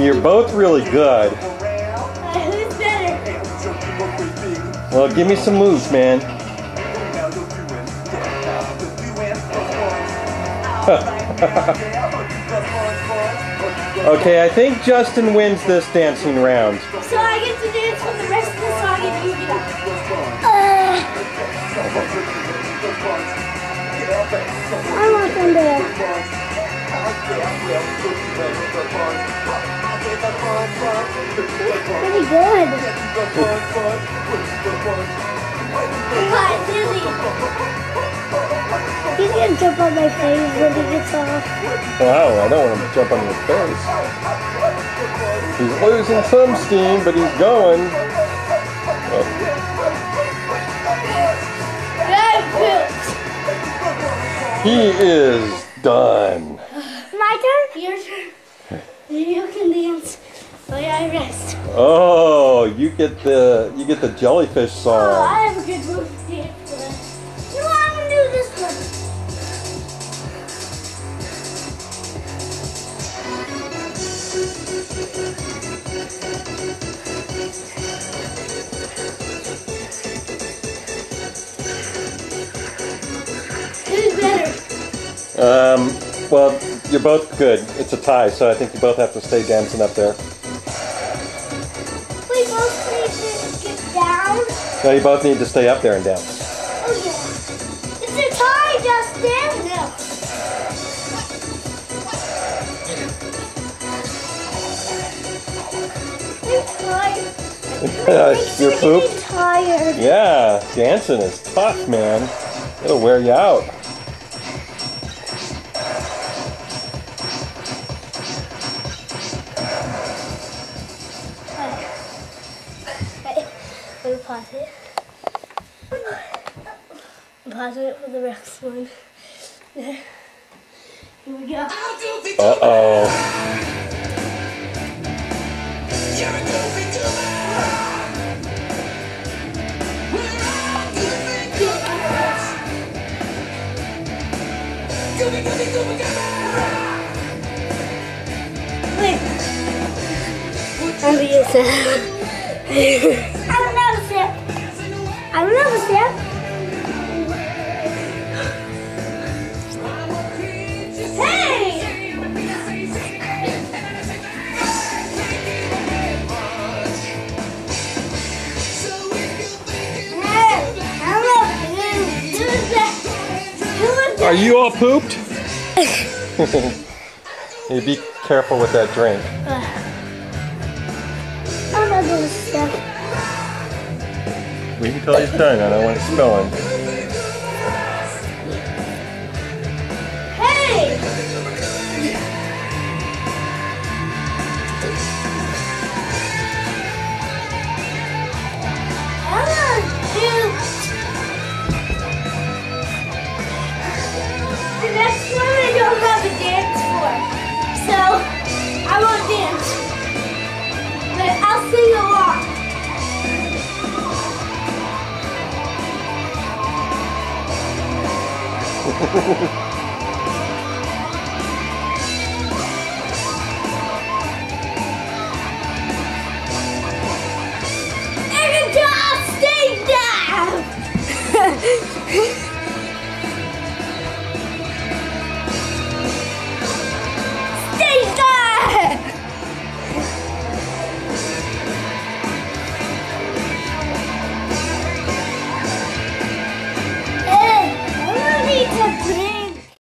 You're both really good. Well, give me some moves, man. Okay, I think Justin wins this dancing round. So I get to dance for Pretty good. What, Dizzy? He's gonna jump on my face when he gets off. Wow, I don't want him to jump on your face. He's losing some steam, but he's going. He is done. My turn? Your turn. You can dance while I rest. Oh, you get the you get the jellyfish song. Oh. I have a good move to dance for that. You know what? I'm gonna do this one. Who's better? Um, well, you're both good. It's a tie, so I think you both have to stay dancing up there. Down. No, you both need to stay up there and dance. Oh yeah. It's a tie, Justin. No. Uh, I'm tired. you're I'm tired. Yeah, dancing is tough, man. It'll wear you out. Let me pause it. Pausing it for the next one. Here we go. Uh oh. Wait. I'm gonna use that. Who is that? Who is Are you all pooped? hey, be careful with that drink. I don't tell the step. He's done. I don't want it spilling. Dusty!